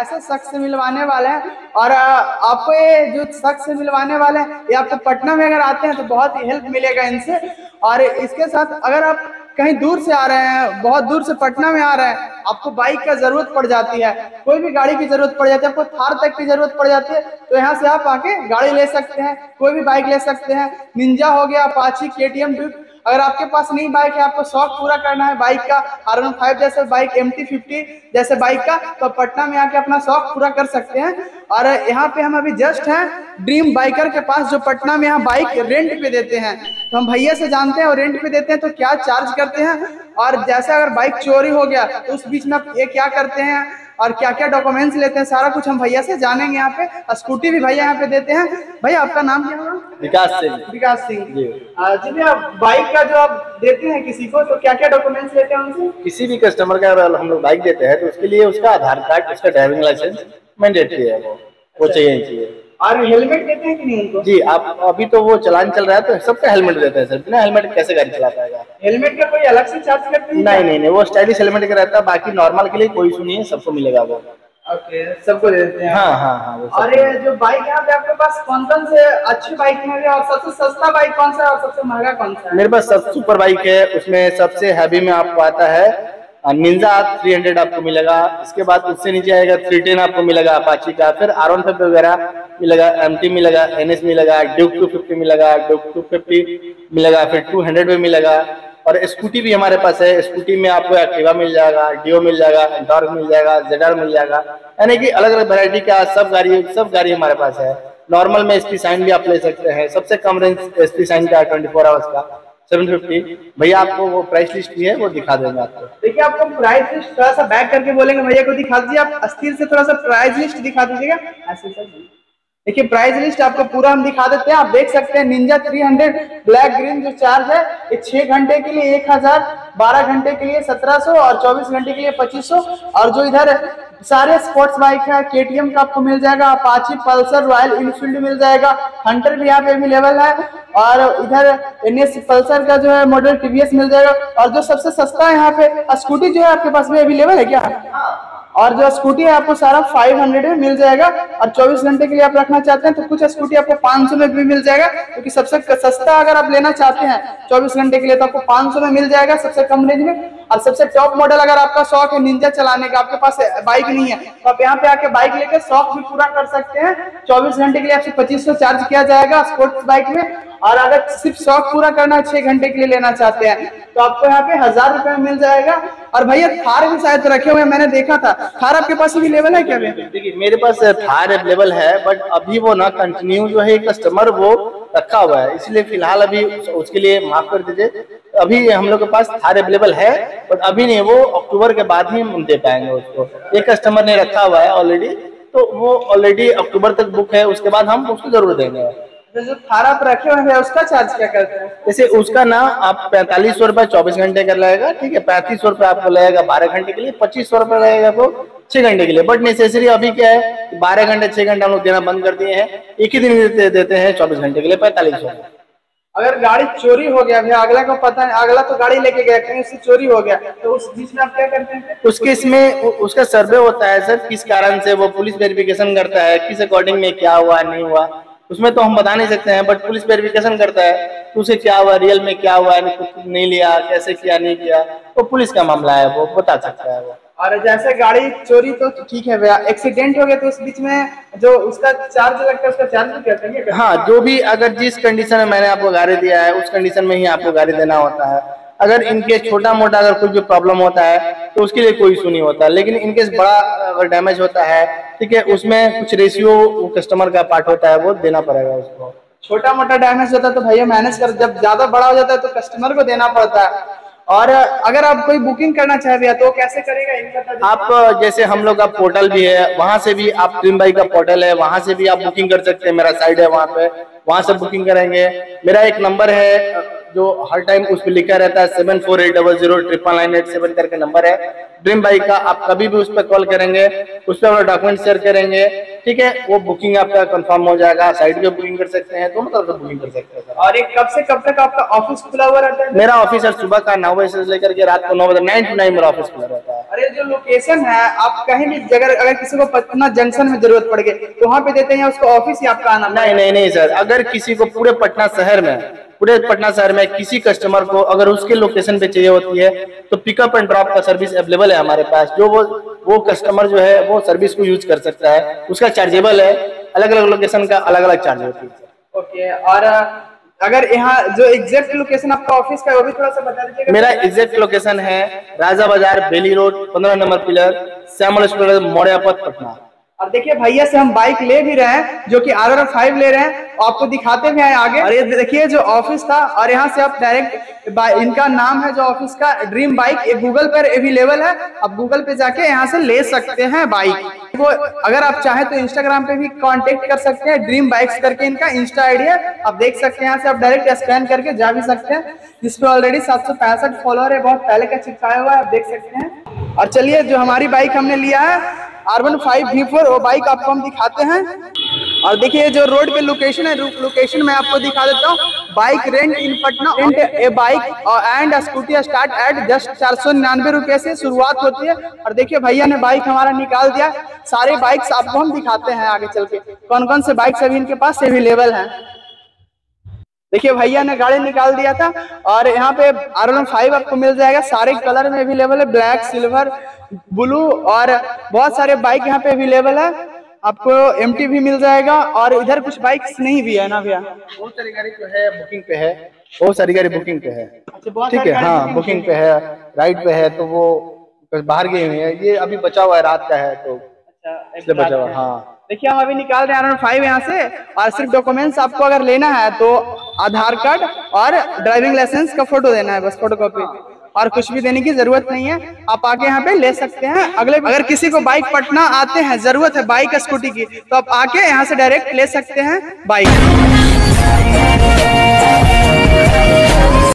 ऐसे शख्स से मिलवाने वाले हैं। और आपको ये जो शख्स से मिलवाने वाले हैं, ये आपको पटना में अगर आते हैं तो बहुत ही हेल्प मिलेगा इनसे। और इसके साथ अगर आप कहीं दूर से आ रहे हैं, बहुत दूर से पटना में आ रहे हैं, आपको बाइक का ज़रूरत पड़ जाती है। कोई भी गाड़ी की ज़रूरत पड़ जाती है, आपको थार तक की ज़रूरत पड़ जाती है तो यहाँ से आप आके गाड़ी ले सकते हैं, कोई भी बाइक ले सकते हैं। निंजा हो गया अपाची के टी अगर आपके पास नई बाइक है, आपको शौक पूरा करना है बाइक का आर वन फाइव जैसे बाइक एम टी फिफ्टी जैसे बाइक का तो पटना में आके अपना शौक पूरा कर सकते हैं। और यहाँ पे हम अभी जस्ट हैं ड्रीम बाइकर के पास, जो पटना में यहाँ बाइक रेंट पे देते हैं। तो हम भैया से जानते हैं और रेंट पे देते हैं तो क्या चार्ज करते हैं? और जैसे अगर बाइक चोरी हो गया तो उस बीच में ये क्या करते हैं? और क्या क्या डॉक्यूमेंट्स लेते हैं? सारा कुछ हम भैया से जानेंगे यहाँ पे। स्कूटी भी भैया यहाँ पे देते हैं। भैया, आपका नाम क्या? विकास सिंह विकास सिंह। जी। जी भैया बाइक का जो आप देते हैं किसी को तो क्या क्या डॉक्यूमेंट्स लेते हैं उनसे? किसी भी कस्टमर का अगर हम लोग बाइक देते हैं तो उसके लिए उसका आधार कार्ड उसका ड्राइविंग लाइसेंस मैंडेटरी है वो। वो चाहिए चाहिए। और हेलमेट देते हैं कि नहीं उनको? जी आप अभी तो वो चलान चल रहा है तो सबका हेलमेट देते हैं सर। बिना हेलमेट कैसे गाड़ी चला पाएगा? हेलमेट का कोई अलग से चार्ज करते हैं नहीं नहीं नहीं वो स्टाइलिश हेलमेट का रहता है बाकी नॉर्मल के लिए कोई है सबको मिलेगा वो। ओके सबको दे देते हैं। हाँ हाँ हाँ और ये जो बाइक यहाँ पे आपके पास कौन कौन से अच्छी बाइक में और सबसे सस्ता बाइक कौन सा है और सबसे महँगा कौन सा है? मेरे पास सब सुपर बाइक है उसमें सबसे हैवी में आपको आता है निंजा 300 आपको मिलेगा। इसके बाद उससे नीचे आएगा 310 आपको मिलेगा अपाची का। फिर आर वन वगैरह मिलेगा एम टी मिलेगा एन एस मिलेगा ड्यूक टू फिफ्टी मिलेगा ड्यूक टू फिफ्टी मिलेगा फिर टू हंड्रेड में मिलेगा। और स्कूटी भी हमारे पास है। स्कूटी में आपको एक्टिवा मिल जाएगा डियो मिल जाएगा एंटॉर्क मिल जाएगा जेडर मिल जाएगा। यानी कि अलग अलग वेरायटी का सब गाड़ी सब गाड़ी हमारे पास है। नॉर्मल में एसपी साइन भी आप ले सकते हैं। सबसे कम रेंज एसपी साइन का ट्वेंटी फोर आवर्स का सेवन फिफ्टी भैया, आपको वो प्राइस लिस्ट भी है, वो दिखा देंगे आपको। देखिए, आपको प्राइस लिस्ट थोड़ा सा बैक करके बोलेंगे। भैया, को दिखा दीजिए, आप अस्थिर से थोड़ा सा प्राइस लिस्ट दिखा दीजिएगा। देखिए प्राइस लिस्ट आपको पूरा हम दिखा देते हैं। आप देख सकते हैं निंजा 300 ब्लैक ग्रीन जो चार्ज है, ये छह घंटे के लिए एक हज़ार, बारह घंटे के लिए सत्रह सौ और चौबीस घंटे के लिए पच्चीस सौ। और जो इधर सारे स्पोर्ट्स बाइक है केटीएम का आपको मिल जाएगा अपाची पल्सर रॉयल इनफील्ड मिल जाएगा हंटर भी यहाँ पे अवेलेबल है। और इधर एनएस पल्सर का जो है मॉडल टीवीएस मिल जाएगा। और जो सबसे सस्ता है यहाँ पे स्कूटी जो है आपके पास में अवेलेबल है क्या? और जो स्कूटी है, आपको सारा 500 में मिल जाएगा। और 24 घंटे के लिए आप रखना चाहते हैं तो कुछ स्कूटी आपको 500 में भी मिल जाएगा, क्योंकि सबसे सस्ता अगर आप लेना चाहते हैं 24 घंटे के लिए तो आपको 500 में मिल जाएगा सबसे कम रेंज में। और सबसे टॉप मॉडल अगर आपका शौक है निंजा चलाने का, आपके पास बाइक नहीं है तो आप यहाँ पे आके बाइक लेके शौक भी पूरा कर सकते हैं। चौबीस घंटे के लिए आपसे पच्चीस चार्ज किया जाएगा स्पोर्ट्स बाइक में। और अगर सिर्फ़ शौक पूरा करना छह घंटे के लिए लेना चाहते हैं तो आपको यहाँ पे हज़ार रुपए मिल जाएगा। और भैया, थार भी शायद रखे हुए मैंने देखा था। थार आपके पास भी लेवल है क्या भैया? देखिए, मेरे पास थार अवेलेबल है बट अभी वो ना कंटिन्यू जो है कस्टमर वो रखा हुआ है। इसलिए फ़िलहाल अभी उसके लिए माफ़ कर दीजिए। अभी हम लोग के पास थार अवेलेबल है बट अभी नहीं वो अक्टूबर के बाद ही हम दे पाएँगे उसको। एक कस्टमर ने रखा हुआ है ऑलरेडी तो वो ऑलरेडी अक्टूबर तक बुक है उसके बाद हम उसको ज़रूर देंगे। जो आप रखे हुए हैं उसका चार्ज क्या करते हैं? जैसे उसका ना आप पैंतालीस सौ रुपए चौबीस घंटे का लगेगा ठीक है पैंतीस सौ रुपए आपको लगेगा बारह घंटे के लिए पच्चीस सौ रुपए लगेगा तो छह घंटे के लिए। बट नेसेसरी अभी क्या है बारह घंटे छह घंटे हम लोग देना बंद कर दिए हैं एक ही दिन देते, देते हैं चौबीस घंटे के लिए पैंतालीस सौ। अगर गाड़ी चोरी हो गया भैया अगला को पता है अगला तो गाड़ी लेके गया, कहीं उससे चोरी हो गया तो उस बीच में आप क्या करते हैं? उसके इसमें उसका सर्वे होता है सर, किस कारण से वो पुलिस वेरिफिकेशन करता है, किस अकॉर्डिंग में क्या हुआ, नहीं हुआ, उसमें तो हम बता नहीं सकते हैं, बट पुलिस वेरिफिकेशन करता है। तो उसे क्या हुआ? रियल में क्या हुआ? नहीं, कुछ नहीं लिया कैसे किया नहीं किया? तो पुलिस का मामला है वो बता सकता है वो। और जैसे गाड़ी चोरी तो ठीक है भैया एक्सीडेंट हो गया तो उस बीच में जो उसका चार्ज लगता है उसका चार्ज भी करते हैं हाँ जो भी अगर जिस कंडीशन में मैंने आपको गाड़ी दिया है उस कंडीशन में ही आपको गाड़ी देना होता है। अगर इनकेस छोटा मोटा अगर कुछ भी प्रॉब्लम होता है तो उसके लिए कोई इशू नहीं होता। है लेकिन इनकेस बड़ा अगर डैमेज होता है ठीक है उसमें कुछ रेशियो कस्टमर का पार्ट होता है वो देना पड़ेगा उसको। छोटा मोटा डैमेज होता है तो भैया मैनेज कर, जब ज़्यादा बड़ा हो जाता है तो कस्टमर को देना पड़ता है। और अगर आप कोई बुकिंग करना चाहे भैया तो कैसे करेगा? बता आप, जैसे हम लोग का पोर्टल भी है, वहाँ से भी आप ड्रीम बाई का पोर्टल है, वहाँ से भी आप बुकिंग कर सकते हैं, मेरा साइड है वहाँ पे, वहाँ से बुकिंग करेंगे। मेरा एक नंबर है, जो हर टाइम उस पर लिखा रहता है seven four eight double zero triple nine eight seven करके नंबर है। ड्रीम बाइक का आप कभी भी उस पर कॉल करेंगे, उस पर अपना डॉक्यूमेंट शेयर करेंगे ठीक है वो बुकिंग आपका कंफर्म हो जाएगा साइड पे बुकिंग कर सकते हैं दोनों तरफ़ से बुकिंग कर सकते हैं और ये कब से कब तक आपका ऑफ़िस खुला हुआ रहता है? मेरा ऑफ़िस सर सुबह का नौ बजे से लेकर के रात को नौ बजे नाइन टू नाइन मेरा ऑफ़िस खुला रहता है। और जो लोकेशन है आप कहीं भी जगह अगर किसी को पटना जंक्शन में ज़रूरत पड़ गई तो वहाँ पे देते हैं उसको ऑफ़िस ही आपका आना नहीं नहीं नहीं सर अगर किसी को पूरे पटना शहर में पूरे पटना शहर में किसी कस्टमर को अगर उसके लोकेशन पे चाहिए होती है तो पिकअप एंड ड्रॉप का सर्विस अवेलेबल है हमारे पास। जो वो वो कस्टमर जो है वो सर्विस को यूज़ कर सकता है। उसका चार्जेबल है। अलग अलग लोकेशन का अलग अलग चार्ज होती है। ओके और अगर यहाँ जो एग्जैक्ट लोकेशन आपका ऑफ़िस का वो भी थोड़ा सा बता दीजिएगा। मेरा एग्जैक्ट लोकेशन है राजा बाज़ार बेली रोड पंद्रह नंबर पिलर श्यामल हॉस्पिटल मौर्यापत पटना। और देखिए भैया से हम बाइक ले भी रहे हैं जो कि आर आर फाइव ले रहे हैं। आपको दिखाते भी हैं आगे। और ये देखिए जो ऑफ़िस था और यहाँ से आप डायरेक्ट इनका नाम है जो ऑफ़िस का ड्रीम बाइक ये गूगल पर अवेलेबल है। आप गूगल पे जाके यहाँ से ले सकते हैं बाइक वो अगर आप चाहें तो इंस्टाग्राम पे भी कांटेक्ट कर सकते हैं। ड्रीम बाइक्स करके इनका इंस्टा आईडी है। आप देख सकते हैं यहाँ से आप डायरेक्ट स्कैन करके जा भी सकते हैं। जिसपे ऑलरेडी सात सौ पैंसठ फॉलोअर है बहुत पहले का चिपकाया हुआ है आप देख सकते हैं। और चलिए जो हमारी बाइक हमने लिया है R one five V four वो बाइक आपको हम दिखाते हैं। और देखिए जो रोड पे लोकेशन है लोकेशन मैं आपको दिखा देता हूँ। Bike rent in Patna rent a bike और and scooty start at just चार सौ निन्यानवे रुपए से शुरुआत होती है। और देखिए भैया ने बाइक हमारा निकाल दिया। सारे बाइक्स आपको हम दिखाते हैं आगे चल के। कौन कौन से बाइक्स अभी इनके पास अवेलेबल है। देखिए भैया ने गाड़ी निकाल दिया था। और यहाँ पे आर वन फाइव आपको मिल जाएगा। सारे कलर में अवेलेबल है। ब्लैक सिल्वर ब्लू और बहुत सारे बाइक यहाँ पे अवेलेबल है। आपको एमटी भी मिल जाएगा और इधर कुछ बाइक्स नहीं भी है ना भैया? बहुत सारी गाड़ी जो है बुकिंग पे है। बहुत सारी गाड़ी बुकिंग पे है। अच्छा ठीक है हाँ बुकिंग पे है राइड पे है तो वो बाहर गए हुई है। ये अभी बचा हुआ है रात का है तो अच्छा, इसलिए बचा हुआ हाँ देखिए हम अभी निकाल रहे हैं आर फाइव यहाँ से और सिर्फ़ डॉक्यूमेंट्स आपको अगर लेना है तो आधार कार्ड और ड्राइविंग लाइसेंस का फ़ोटो देना है बस फ़ोटो कॉपी और कुछ भी देने की ज़रूरत नहीं है। आप आके यहाँ पे ले सकते हैं। अगले अगर किसी को बाइक पटना आते हैं, ज़रूरत है बाइक स्कूटी की तो आप आके यहाँ से डायरेक्ट ले सकते हैं बाइक।